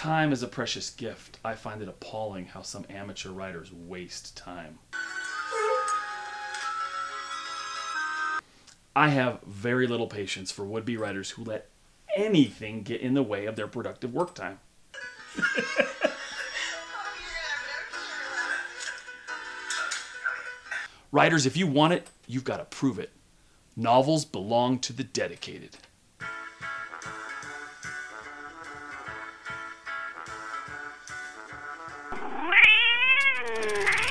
Time is a precious gift. I find it appalling how some amateur writers waste time. I have very little patience for would be writers who let anything get in the way of their productive work time. Writers, if you want it, you've got to prove it. Novels belong to the dedicated. Thank you.